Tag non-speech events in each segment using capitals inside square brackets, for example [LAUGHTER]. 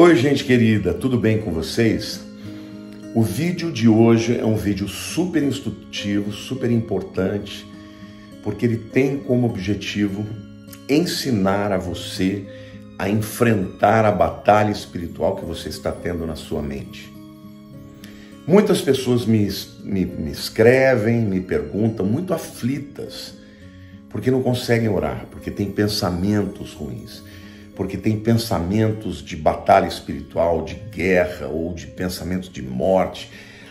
Oi, gente querida, tudo bem com vocês? O vídeo de hoje é um vídeo super instrutivo, super importante, porque ele tem como objetivo ensinar a você a enfrentar a batalha espiritual que você está tendo na sua mente. Muitas pessoas me, me, me escrevem, me perguntam, muito aflitas, porque não conseguem orar, porque têm pensamentos ruins porque tem pensamentos de batalha espiritual, de guerra ou de pensamentos de morte.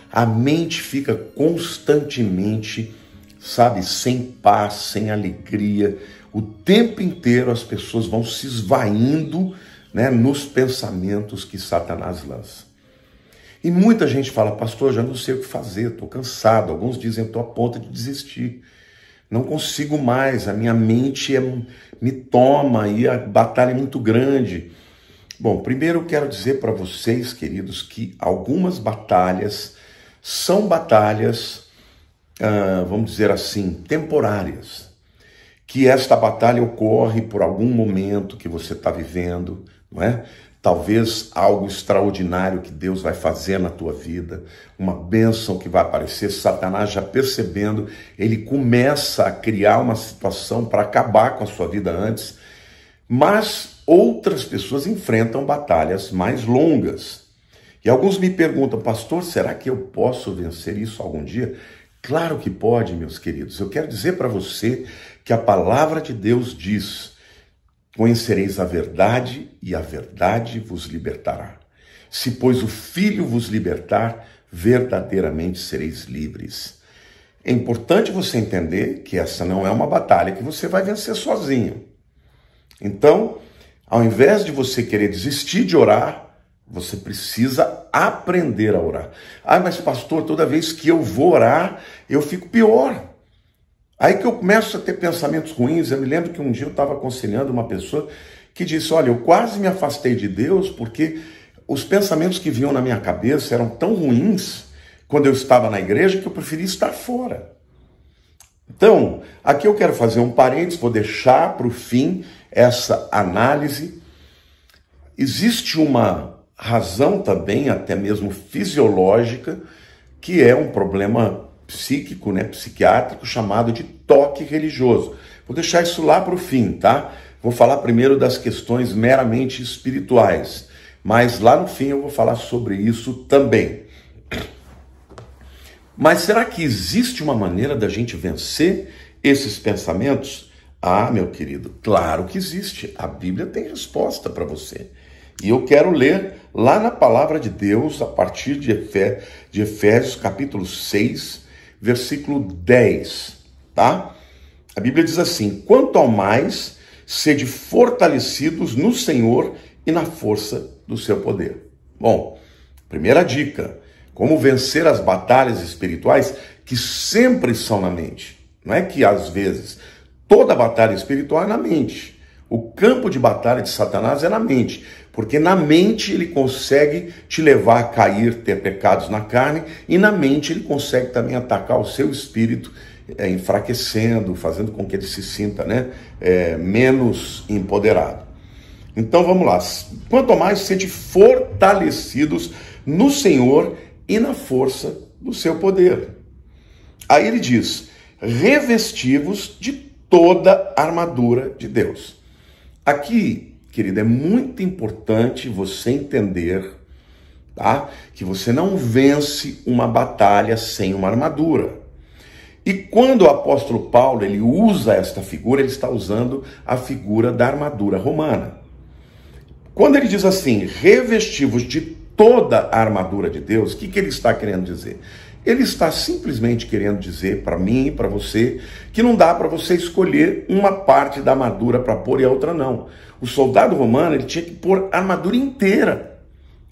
A mente fica constantemente, sabe, sem paz, sem alegria. O tempo inteiro as pessoas vão se esvaindo né, nos pensamentos que Satanás lança. E muita gente fala, pastor, já não sei o que fazer, estou cansado. Alguns dizem, estou a ponto de desistir não consigo mais, a minha mente é, me toma e a batalha é muito grande. Bom, primeiro eu quero dizer para vocês, queridos, que algumas batalhas são batalhas, ah, vamos dizer assim, temporárias. Que esta batalha ocorre por algum momento que você está vivendo, não é? Talvez algo extraordinário que Deus vai fazer na tua vida, uma bênção que vai aparecer. Satanás já percebendo, ele começa a criar uma situação para acabar com a sua vida antes, mas outras pessoas enfrentam batalhas mais longas. E alguns me perguntam, pastor, será que eu posso vencer isso algum dia? Claro que pode, meus queridos. Eu quero dizer para você que a palavra de Deus diz Conhecereis a verdade, e a verdade vos libertará. Se, pois, o Filho vos libertar, verdadeiramente sereis livres. É importante você entender que essa não é uma batalha que você vai vencer sozinho. Então, ao invés de você querer desistir de orar, você precisa aprender a orar. Ah, mas pastor, toda vez que eu vou orar, eu fico pior. Aí que eu começo a ter pensamentos ruins. Eu me lembro que um dia eu estava aconselhando uma pessoa que disse: Olha, eu quase me afastei de Deus porque os pensamentos que vinham na minha cabeça eram tão ruins quando eu estava na igreja que eu preferi estar fora. Então, aqui eu quero fazer um parênteses, vou deixar para o fim essa análise. Existe uma razão também, até mesmo fisiológica, que é um problema psíquico, né, psiquiátrico, chamado de toque religioso. Vou deixar isso lá para o fim, tá? Vou falar primeiro das questões meramente espirituais, mas lá no fim eu vou falar sobre isso também. Mas será que existe uma maneira da gente vencer esses pensamentos? Ah, meu querido, claro que existe. A Bíblia tem resposta para você. E eu quero ler lá na palavra de Deus, a partir de Efésios, capítulo 6, versículo 10, tá? A Bíblia diz assim: quanto ao mais, sede fortalecidos no Senhor e na força do seu poder. Bom, primeira dica: como vencer as batalhas espirituais que sempre são na mente. Não é que às vezes toda batalha espiritual é na mente. O campo de batalha de Satanás é na mente, porque na mente ele consegue te levar a cair, ter pecados na carne, e na mente ele consegue também atacar o seu espírito, é, enfraquecendo, fazendo com que ele se sinta né, é, menos empoderado. Então vamos lá. Quanto mais sede fortalecidos no Senhor e na força do seu poder. Aí ele diz: revestivos de toda a armadura de Deus. Aqui, querida, é muito importante você entender, tá? Que você não vence uma batalha sem uma armadura. E quando o apóstolo Paulo ele usa esta figura, ele está usando a figura da armadura romana. Quando ele diz assim, revestivos de toda a armadura de Deus, o que, que ele está querendo dizer? Ele está simplesmente querendo dizer para mim e para você que não dá para você escolher uma parte da armadura para pôr e a outra não. O soldado romano ele tinha que pôr a armadura inteira.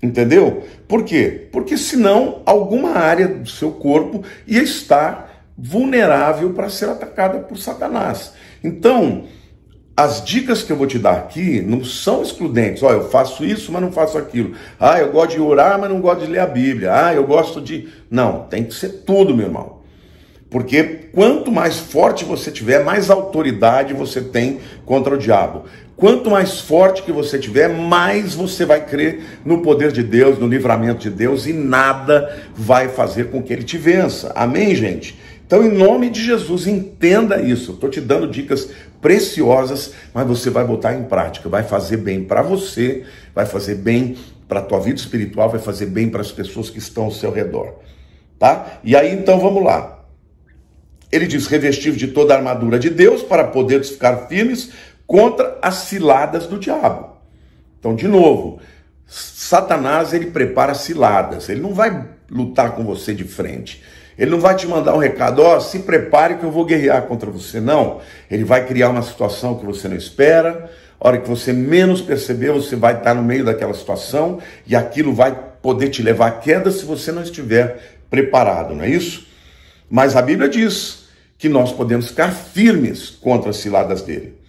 Entendeu? Por quê? Porque senão alguma área do seu corpo ia estar vulnerável para ser atacada por Satanás. Então, as dicas que eu vou te dar aqui não são excludentes. Olha, eu faço isso, mas não faço aquilo. Ah, eu gosto de orar, mas não gosto de ler a Bíblia. Ah, eu gosto de. Não, tem que ser tudo, meu irmão. Porque quanto mais forte você tiver, mais autoridade você tem contra o diabo. Quanto mais forte que você tiver, mais você vai crer no poder de Deus, no livramento de Deus, e nada vai fazer com que ele te vença. Amém, gente? Então, em nome de Jesus, entenda isso. Estou te dando dicas preciosas, mas você vai botar em prática. Vai fazer bem para você, vai fazer bem para a tua vida espiritual, vai fazer bem para as pessoas que estão ao seu redor. Tá? E aí, então, vamos lá. Ele diz: revestir de toda a armadura de Deus para poder ficar firmes contra as ciladas do diabo. Então, de novo, Satanás ele prepara ciladas, ele não vai lutar com você de frente. Ele não vai te mandar um recado, ó, oh, se prepare que eu vou guerrear contra você. Não. Ele vai criar uma situação que você não espera. A hora que você menos perceber, você vai estar no meio daquela situação e aquilo vai poder te levar à queda se você não estiver preparado, não é isso? Mas a Bíblia diz que nós podemos ficar firmes contra as ciladas dele.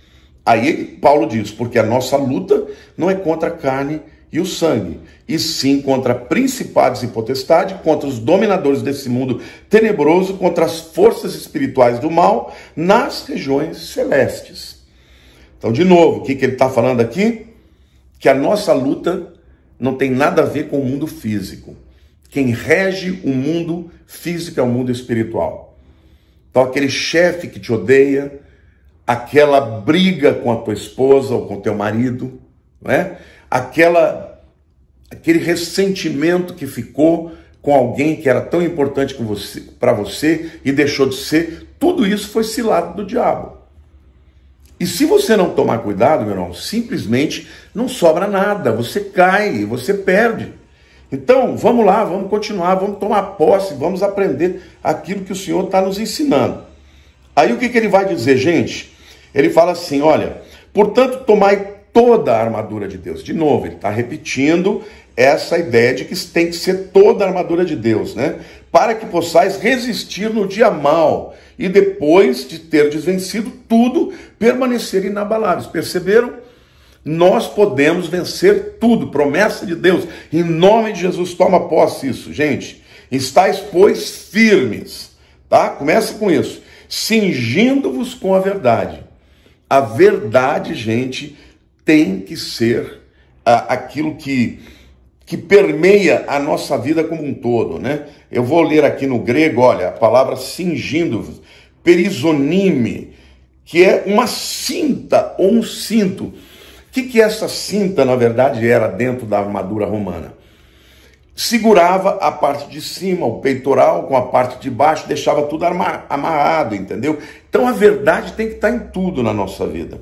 Aí Paulo diz: porque a nossa luta não é contra a carne e o sangue, e sim contra principados e potestades, contra os dominadores desse mundo tenebroso, contra as forças espirituais do mal nas regiões celestes. Então, de novo, o que, que ele está falando aqui? Que a nossa luta não tem nada a ver com o mundo físico. Quem rege o mundo físico é o mundo espiritual. Então, aquele chefe que te odeia, aquela briga com a tua esposa ou com teu marido, não é? Aquela aquele ressentimento que ficou com alguém que era tão importante para você e deixou de ser, tudo isso foi cilado do diabo. E se você não tomar cuidado, meu irmão, simplesmente não sobra nada, você cai, você perde. Então, vamos lá, vamos continuar, vamos tomar posse, vamos aprender aquilo que o Senhor está nos ensinando. Aí o que, que ele vai dizer, gente? Ele fala assim: olha, portanto, tomai toda a armadura de Deus. De novo, ele está repetindo essa ideia de que tem que ser toda a armadura de Deus, né? Para que possais resistir no dia mal e depois de ter desvencido tudo, permanecer inabaláveis. Perceberam? Nós podemos vencer tudo, promessa de Deus. Em nome de Jesus, toma posse isso, gente. Estais, pois, firmes, tá? Começa com isso. Cingindo-vos com a verdade a verdade, gente, tem que ser ah, aquilo que, que permeia a nossa vida como um todo, né? Eu vou ler aqui no grego, olha, a palavra cingindo, perisonime, que é uma cinta ou um cinto. O que, que essa cinta, na verdade, era dentro da armadura romana? segurava a parte de cima, o peitoral, com a parte de baixo, deixava tudo amarrado, entendeu? Então a verdade tem que estar em tudo na nossa vida.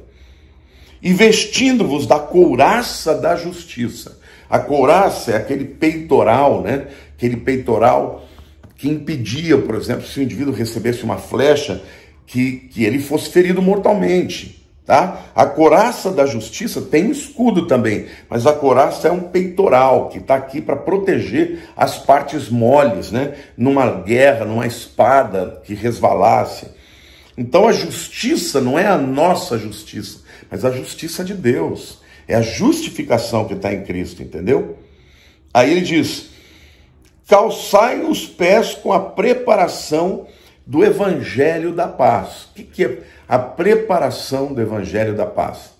E vestindo-vos da couraça da justiça. A couraça é aquele peitoral, né? Aquele peitoral que impedia, por exemplo, se o indivíduo recebesse uma flecha, que, que ele fosse ferido mortalmente. Tá? A coraça da justiça tem escudo também, mas a coraça é um peitoral que está aqui para proteger as partes moles, né? Numa guerra, numa espada que resvalasse. Então a justiça não é a nossa justiça, mas a justiça de Deus. É a justificação que está em Cristo, entendeu? Aí ele diz: calçai os pés com a preparação do evangelho da paz. O que, que é? a preparação do Evangelho da Paz.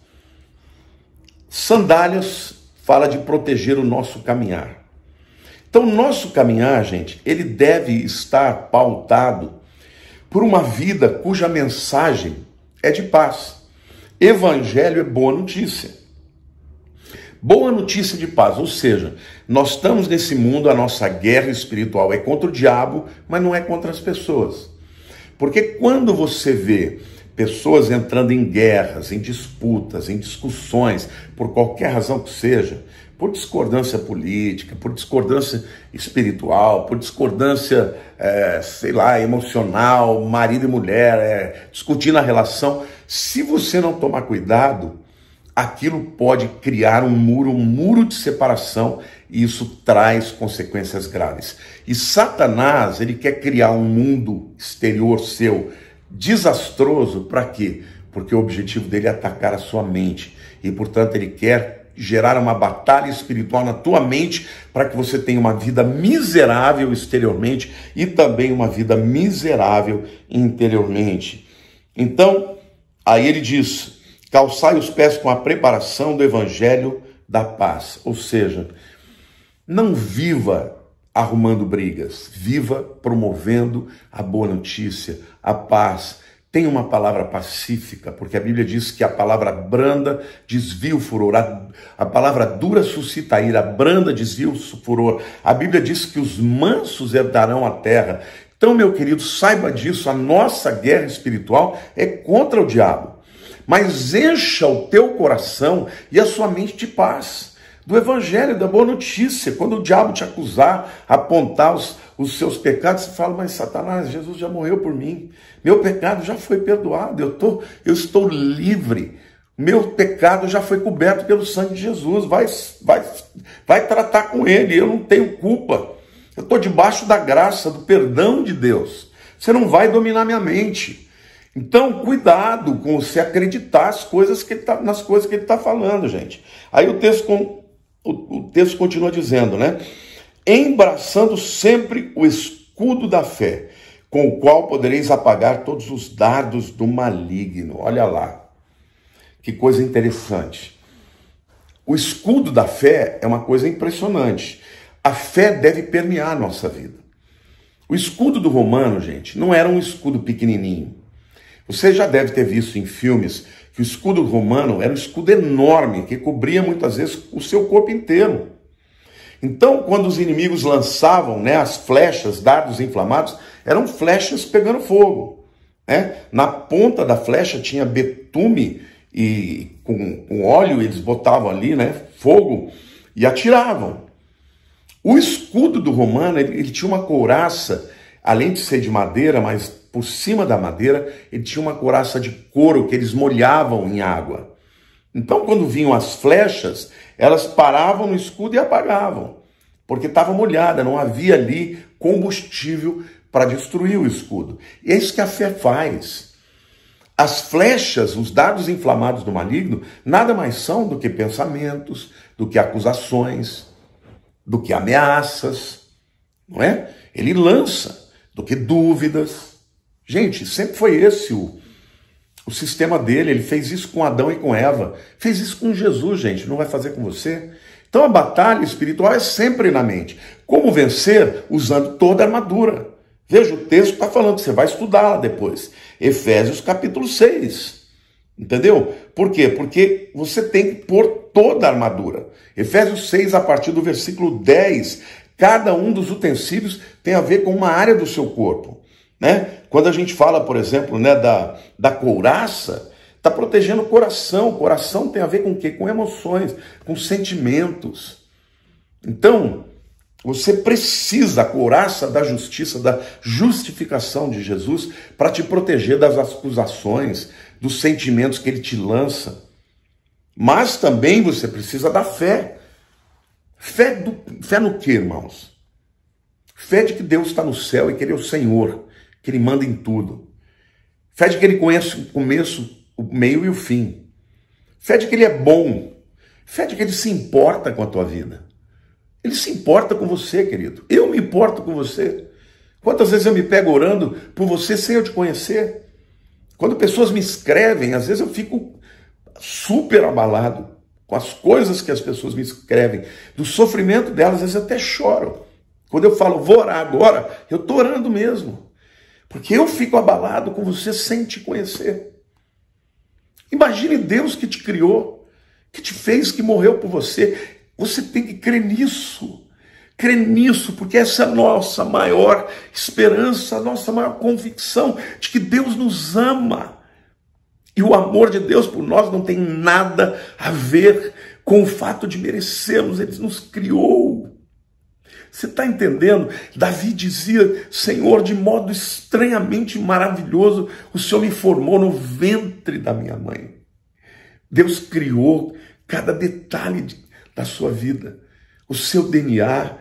Sandálias fala de proteger o nosso caminhar. Então, nosso caminhar, gente, ele deve estar pautado por uma vida cuja mensagem é de paz. Evangelho é boa notícia. Boa notícia de paz, ou seja, nós estamos nesse mundo, a nossa guerra espiritual é contra o diabo, mas não é contra as pessoas. Porque quando você vê pessoas entrando em guerras, em disputas, em discussões, por qualquer razão que seja, por discordância política, por discordância espiritual, por discordância, é, sei lá, emocional, marido e mulher, é, discutindo a relação. Se você não tomar cuidado, aquilo pode criar um muro, um muro de separação, e isso traz consequências graves. E Satanás, ele quer criar um mundo exterior seu, desastroso para quê? Porque o objetivo dele é atacar a sua mente e, portanto, ele quer gerar uma batalha espiritual na tua mente para que você tenha uma vida miserável exteriormente e também uma vida miserável interiormente. Então, aí ele diz: calçai os pés com a preparação do evangelho da paz. Ou seja, não viva arrumando brigas, viva promovendo a boa notícia, a paz tem uma palavra pacífica, porque a Bíblia diz que a palavra branda desvia o furor, a, a palavra dura suscita a ira, a branda desvia o furor. A Bíblia diz que os mansos herdarão a terra. Então, meu querido, saiba disso, a nossa guerra espiritual é contra o diabo. Mas encha o teu coração e a sua mente de paz do evangelho, da boa notícia. Quando o diabo te acusar, apontar os, os seus pecados, você fala, mas Satanás, Jesus já morreu por mim. Meu pecado já foi perdoado. Eu, tô, eu estou livre. Meu pecado já foi coberto pelo sangue de Jesus. Vai, vai, vai tratar com ele. Eu não tenho culpa. Eu estou debaixo da graça, do perdão de Deus. Você não vai dominar minha mente. Então, cuidado com você acreditar as coisas que tá, nas coisas que ele está falando, gente. Aí o texto o, o texto continua dizendo, né? Embraçando sempre o escudo da fé, com o qual podereis apagar todos os dardos do maligno. Olha lá, que coisa interessante. O escudo da fé é uma coisa impressionante. A fé deve permear a nossa vida. O escudo do romano, gente, não era um escudo pequenininho. Você já deve ter visto em filmes que o escudo romano era um escudo enorme que cobria muitas vezes o seu corpo inteiro. Então, quando os inimigos lançavam né, as flechas, dardos inflamados, eram flechas pegando fogo. Né? Na ponta da flecha tinha betume e com, com óleo eles botavam ali né, fogo e atiravam. O escudo do romano ele, ele tinha uma couraça, além de ser de madeira, mas por cima da madeira, ele tinha uma couraça de couro que eles molhavam em água. Então, quando vinham as flechas, elas paravam no escudo e apagavam, porque estava molhada, não havia ali combustível para destruir o escudo. E é isso que a fé faz. As flechas, os dados inflamados do maligno, nada mais são do que pensamentos, do que acusações, do que ameaças, não é? Ele lança, do que dúvidas. Gente, sempre foi esse o, o sistema dele. Ele fez isso com Adão e com Eva. Fez isso com Jesus, gente. Não vai fazer com você? Então a batalha espiritual é sempre na mente. Como vencer? Usando toda a armadura. Veja, o texto está falando, você vai estudar lá depois. Efésios capítulo 6. Entendeu? Por quê? Porque você tem que pôr toda a armadura. Efésios 6, a partir do versículo 10, cada um dos utensílios tem a ver com uma área do seu corpo. Né? Quando a gente fala, por exemplo, né, da, da couraça, está protegendo o coração. O coração tem a ver com o quê? Com emoções, com sentimentos. Então, você precisa a couraça da justiça, da justificação de Jesus para te proteger das acusações, dos sentimentos que ele te lança. Mas também você precisa da fé. Fé, do, fé no que, irmãos? Fé de que Deus está no céu e que Ele é o Senhor que ele manda em tudo. Fé de que ele conhece o começo, o meio e o fim. Fé de que ele é bom. Fé de que ele se importa com a tua vida. Ele se importa com você, querido. Eu me importo com você. Quantas vezes eu me pego orando por você sem eu te conhecer? Quando pessoas me escrevem, às vezes eu fico super abalado com as coisas que as pessoas me escrevem, do sofrimento delas, às vezes eu até choro. Quando eu falo, vou orar agora, eu estou orando mesmo. Porque eu fico abalado com você sem te conhecer. Imagine Deus que te criou, que te fez, que morreu por você. Você tem que crer nisso. Crer nisso, porque essa é a nossa maior esperança, a nossa maior convicção de que Deus nos ama. E o amor de Deus por nós não tem nada a ver com o fato de merecermos, Ele nos criou. Você está entendendo? Davi dizia: Senhor, de modo estranhamente maravilhoso, o Senhor me formou no ventre da minha mãe. Deus criou cada detalhe de, da sua vida, o seu DNA,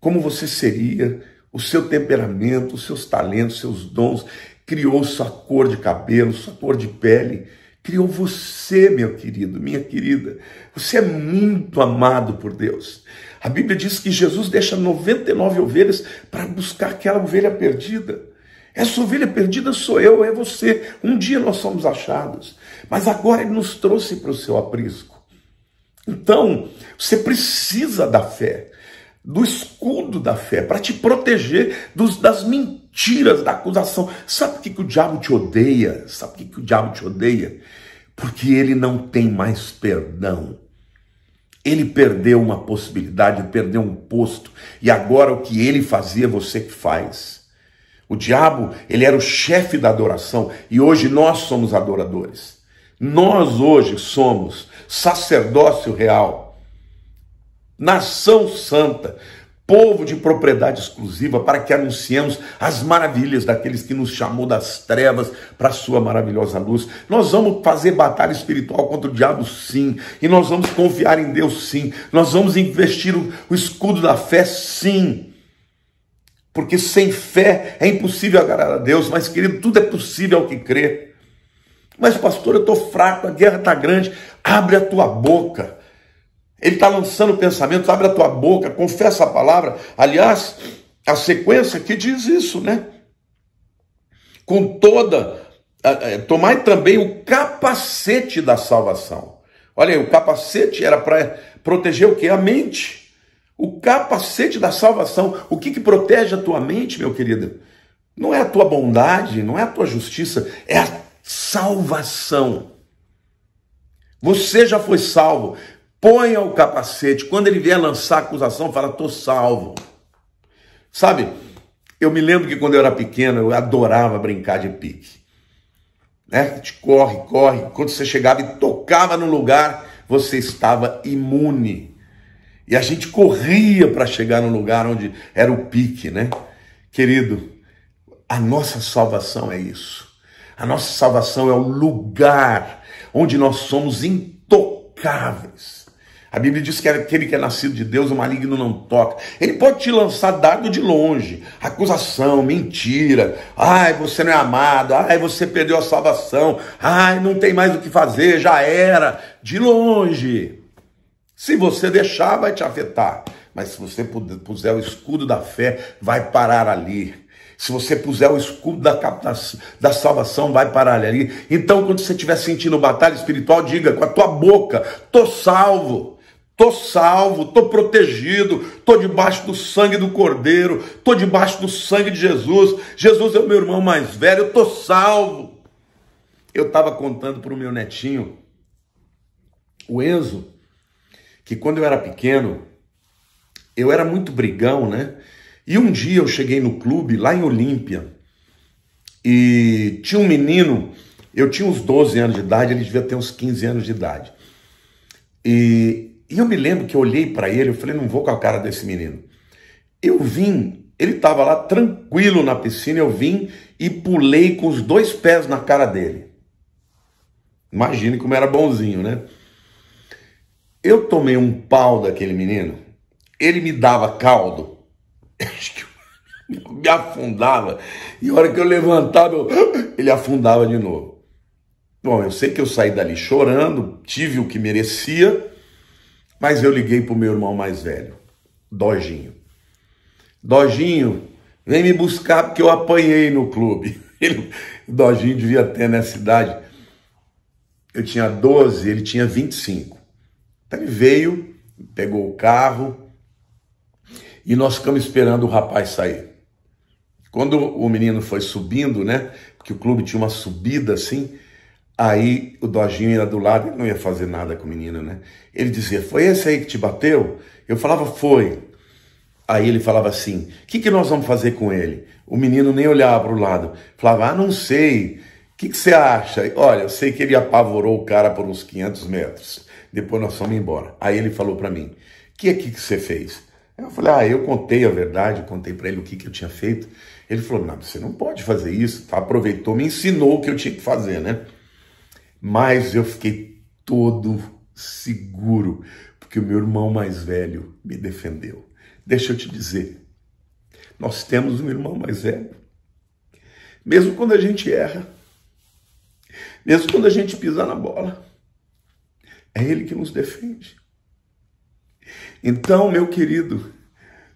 como você seria, o seu temperamento, os seus talentos, seus dons, criou sua cor de cabelo, sua cor de pele, criou você, meu querido, minha querida. Você é muito amado por Deus. A Bíblia diz que Jesus deixa 99 ovelhas para buscar aquela ovelha perdida. Essa ovelha perdida sou eu, é você. Um dia nós somos achados, mas agora Ele nos trouxe para o seu aprisco. Então, você precisa da fé, do escudo da fé, para te proteger dos, das mentiras, da acusação. Sabe por que, que o diabo te odeia? Sabe por que, que o diabo te odeia? Porque ele não tem mais perdão. Ele perdeu uma possibilidade, perdeu um posto, e agora o que ele fazia, você que faz. O diabo, ele era o chefe da adoração, e hoje nós somos adoradores. Nós hoje somos sacerdócio real, nação santa, povo de propriedade exclusiva, para que anunciemos as maravilhas daqueles que nos chamou das trevas para a sua maravilhosa luz. Nós vamos fazer batalha espiritual contra o diabo, sim, e nós vamos confiar em Deus, sim. Nós vamos investir o, escudo da fé, sim. Porque sem fé é impossível agradar a Deus, mas querido, tudo é possível ao que crê. Mas, pastor, eu estou fraco, a guerra está grande. Abre a tua boca. Ele está lançando pensamentos, abre a tua boca, confessa a palavra. Aliás, a sequência que diz isso, né? Com toda. Tomai também o capacete da salvação. Olha aí, o capacete era para proteger o que? A mente. O capacete da salvação. O que, que protege a tua mente, meu querido? Não é a tua bondade, não é a tua justiça, é a salvação. Você já foi salvo. Ponha o capacete. Quando ele vier lançar acusação, fala: estou salvo. Sabe, eu me lembro que quando eu era pequeno, eu adorava brincar de pique. Né? A gente corre, corre. Quando você chegava e tocava no lugar, você estava imune. E a gente corria para chegar no lugar onde era o pique, né? Querido, a nossa salvação é isso. A nossa salvação é o lugar onde nós somos intocáveis. A Bíblia diz que aquele que é nascido de Deus, o maligno não toca. Ele pode te lançar dado de longe, acusação, mentira. Ai, você não é amado. Ai, você perdeu a salvação. Ai, não tem mais o que fazer, já era. De longe. Se você deixar, vai te afetar. Mas se você puser o escudo da fé, vai parar ali. Se você puser o escudo da, da, da salvação, vai parar ali. Então, quando você estiver sentindo batalha espiritual, diga com a tua boca: tô salvo. Tô salvo, tô protegido, tô debaixo do sangue do Cordeiro, tô debaixo do sangue de Jesus. Jesus é o meu irmão mais velho, eu tô salvo. Eu estava contando para o meu netinho, o Enzo, que quando eu era pequeno, eu era muito brigão, né? E um dia eu cheguei no clube lá em Olímpia e tinha um menino, eu tinha uns 12 anos de idade, ele devia ter uns 15 anos de idade. E, e eu me lembro que eu olhei para ele, eu falei, não vou com a cara desse menino. Eu vim, ele estava lá tranquilo na piscina, eu vim e pulei com os dois pés na cara dele. Imagine como era bonzinho, né? Eu tomei um pau daquele menino, ele me dava caldo, [LAUGHS] acho que eu me afundava. E a hora que eu levantava, eu, [GASPS] ele afundava de novo. Bom, eu sei que eu saí dali chorando, tive o que merecia, mas eu liguei para o meu irmão mais velho, Dojinho. Dojinho, vem me buscar porque eu apanhei no clube. [LAUGHS] Ele, Dojinho devia ter nessa idade. Eu tinha 12, ele tinha 25. Então ele veio, pegou o carro, e nós ficamos esperando o rapaz sair. Quando o menino foi subindo, né? Porque o clube tinha uma subida assim, aí o Dojinho ia do lado, ele não ia fazer nada com o menino, né? Ele dizia: Foi esse aí que te bateu? Eu falava: Foi. Aí ele falava assim: O que, que nós vamos fazer com ele? O menino nem olhava para o lado. Falava: Ah, não sei. O que, que você acha? Olha, eu sei que ele apavorou o cara por uns 500 metros. Depois nós fomos embora. Aí ele falou para mim: O que é que você fez? Eu falei, ah, eu contei a verdade, contei para ele o que, que eu tinha feito. Ele falou, não, você não pode fazer isso. Aproveitou, me ensinou o que eu tinha que fazer, né? Mas eu fiquei todo seguro, porque o meu irmão mais velho me defendeu. Deixa eu te dizer, nós temos um irmão mais velho. Mesmo quando a gente erra, mesmo quando a gente pisa na bola. É Ele que nos defende. Então, meu querido,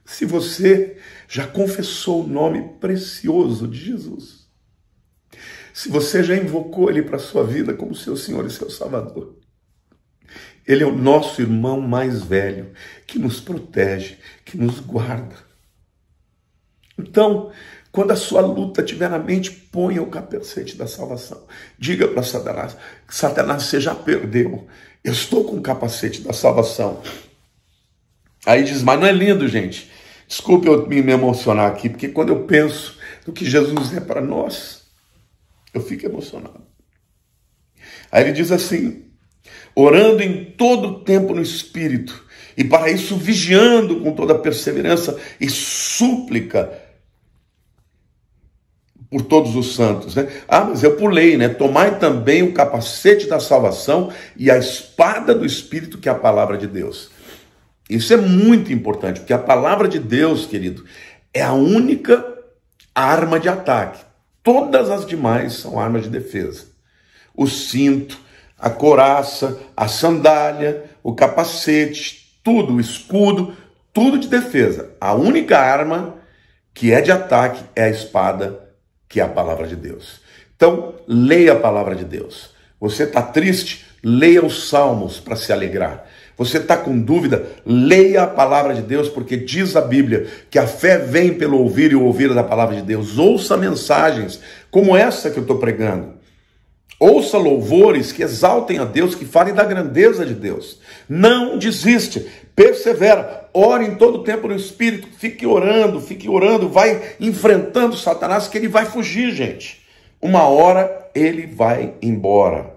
se você já confessou o nome precioso de Jesus, se você já invocou Ele para a sua vida como seu Senhor e seu Salvador, Ele é o nosso irmão mais velho, que nos protege, que nos guarda. Então, quando a sua luta estiver na mente, ponha o capacete da salvação. Diga para Satanás: Satanás, você já perdeu. Eu estou com o capacete da salvação. Aí diz, mas não é lindo, gente. Desculpe eu me emocionar aqui, porque quando eu penso no que Jesus é para nós, eu fico emocionado. Aí ele diz assim: orando em todo o tempo no Espírito, e para isso vigiando com toda perseverança e súplica por todos os santos, né? Ah, mas eu pulei, né? Tomai também o capacete da salvação e a espada do Espírito, que é a palavra de Deus. Isso é muito importante, porque a palavra de Deus, querido, é a única arma de ataque. Todas as demais são armas de defesa. O cinto, a coraça, a sandália, o capacete, tudo, o escudo, tudo de defesa. A única arma que é de ataque é a espada que é a palavra de Deus. Então, leia a palavra de Deus. Você está triste? Leia os salmos para se alegrar. Você está com dúvida? Leia a palavra de Deus, porque diz a Bíblia que a fé vem pelo ouvir e o ouvir da palavra de Deus. Ouça mensagens como essa que eu estou pregando. Ouça louvores que exaltem a Deus, que falem da grandeza de Deus. Não desiste, persevera, ore em todo o tempo no Espírito, fique orando, fique orando, vai enfrentando Satanás, que ele vai fugir, gente. Uma hora ele vai embora.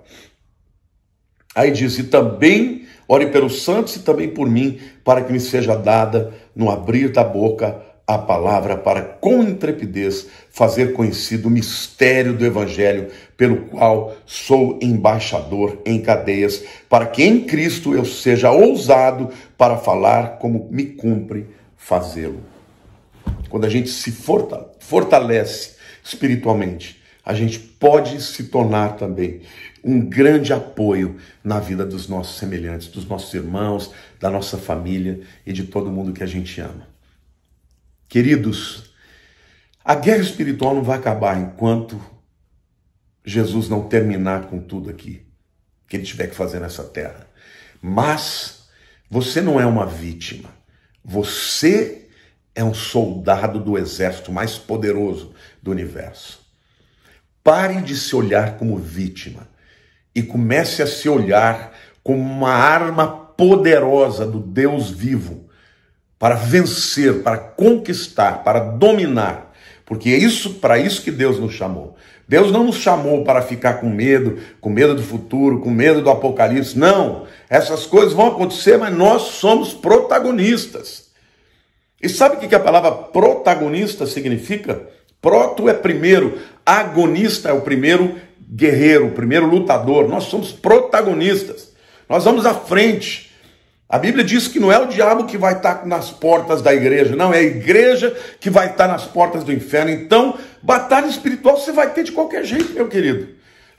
Aí diz: e também ore pelos santos e também por mim, para que me seja dada no abrir da boca a palavra para com intrepidez fazer conhecido o mistério do evangelho, pelo qual sou embaixador em cadeias, para que em Cristo eu seja ousado para falar como me cumpre fazê-lo. Quando a gente se fortalece espiritualmente, a gente pode se tornar também um grande apoio na vida dos nossos semelhantes, dos nossos irmãos, da nossa família e de todo mundo que a gente ama. Queridos, a guerra espiritual não vai acabar enquanto Jesus não terminar com tudo aqui que ele tiver que fazer nessa terra. Mas você não é uma vítima. Você é um soldado do exército mais poderoso do universo. Pare de se olhar como vítima e comece a se olhar como uma arma poderosa do Deus vivo para vencer, para conquistar, para dominar. Porque é isso para isso que Deus nos chamou. Deus não nos chamou para ficar com medo, com medo do futuro, com medo do apocalipse. Não. Essas coisas vão acontecer, mas nós somos protagonistas. E sabe o que a palavra protagonista significa? Proto é primeiro, agonista é o primeiro guerreiro, o primeiro lutador. Nós somos protagonistas. Nós vamos à frente. A Bíblia diz que não é o diabo que vai estar nas portas da igreja, não, é a igreja que vai estar nas portas do inferno. Então, batalha espiritual você vai ter de qualquer jeito, meu querido.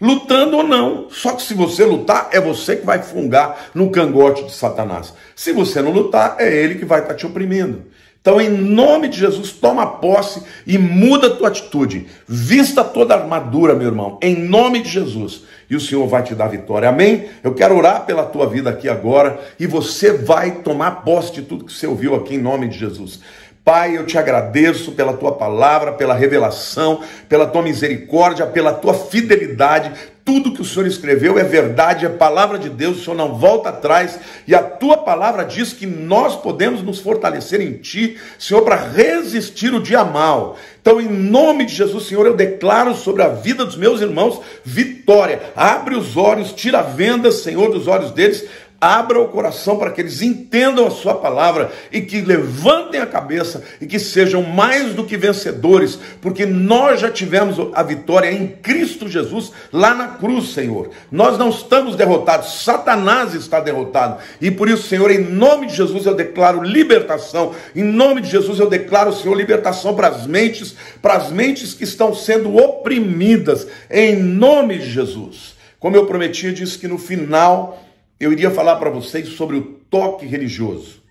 Lutando ou não. Só que se você lutar, é você que vai fungar no cangote de Satanás. Se você não lutar, é ele que vai estar te oprimindo. Então, em nome de Jesus, toma posse e muda a tua atitude. Vista toda a armadura, meu irmão, em nome de Jesus. E o Senhor vai te dar vitória. Amém? Eu quero orar pela tua vida aqui agora e você vai tomar posse de tudo que você ouviu aqui em nome de Jesus. Pai, eu te agradeço pela tua palavra, pela revelação, pela tua misericórdia, pela tua fidelidade, tudo que o Senhor escreveu é verdade, é palavra de Deus, o Senhor não volta atrás, e a tua palavra diz que nós podemos nos fortalecer em ti, Senhor, para resistir o dia mal. Então, em nome de Jesus, Senhor, eu declaro sobre a vida dos meus irmãos vitória. Abre os olhos, tira a venda, Senhor, dos olhos deles, abra o coração para que eles entendam a sua palavra e que levantem a cabeça e que sejam mais do que vencedores, porque nós já tivemos a vitória em Cristo Jesus lá na cruz, Senhor. Nós não estamos derrotados, Satanás está derrotado. E por isso, Senhor, em nome de Jesus eu declaro libertação. Em nome de Jesus eu declaro, Senhor, libertação para as mentes, para as mentes que estão sendo oprimidas. Em nome de Jesus. Como eu prometi, eu disse que no final eu iria falar para vocês sobre o toque religioso.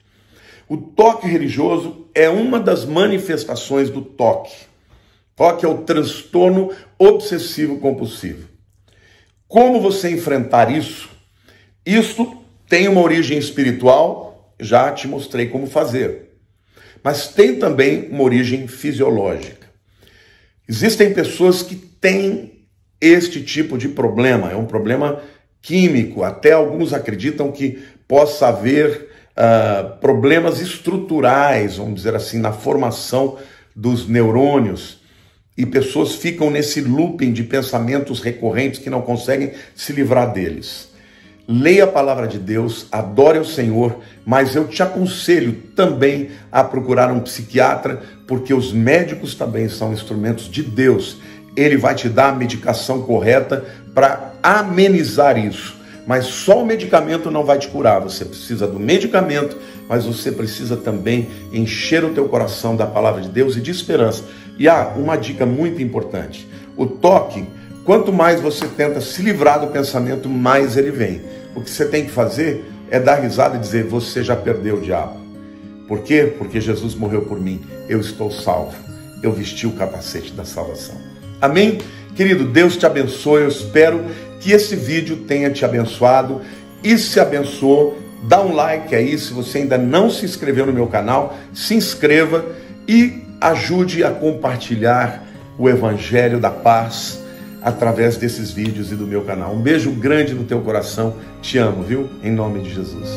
O toque religioso é uma das manifestações do toque. Toque é o transtorno obsessivo compulsivo. Como você enfrentar isso? Isso tem uma origem espiritual, já te mostrei como fazer. Mas tem também uma origem fisiológica. Existem pessoas que têm este tipo de problema, é um problema químico. Até alguns acreditam que possa haver uh, problemas estruturais, vamos dizer assim, na formação dos neurônios. E pessoas ficam nesse looping de pensamentos recorrentes que não conseguem se livrar deles. Leia a palavra de Deus, adore o Senhor, mas eu te aconselho também a procurar um psiquiatra, porque os médicos também são instrumentos de Deus. Ele vai te dar a medicação correta para amenizar isso. Mas só o medicamento não vai te curar. Você precisa do medicamento, mas você precisa também encher o teu coração da palavra de Deus e de esperança. E há uma dica muito importante: o toque Quanto mais você tenta se livrar do pensamento, mais ele vem. O que você tem que fazer é dar risada e dizer: Você já perdeu o diabo. Por quê? Porque Jesus morreu por mim. Eu estou salvo. Eu vesti o capacete da salvação. Amém? Querido, Deus te abençoe. Eu espero que esse vídeo tenha te abençoado. E se abençoou, dá um like aí. Se você ainda não se inscreveu no meu canal, se inscreva e ajude a compartilhar o Evangelho da Paz através desses vídeos e do meu canal. Um beijo grande no teu coração. Te amo, viu? Em nome de Jesus.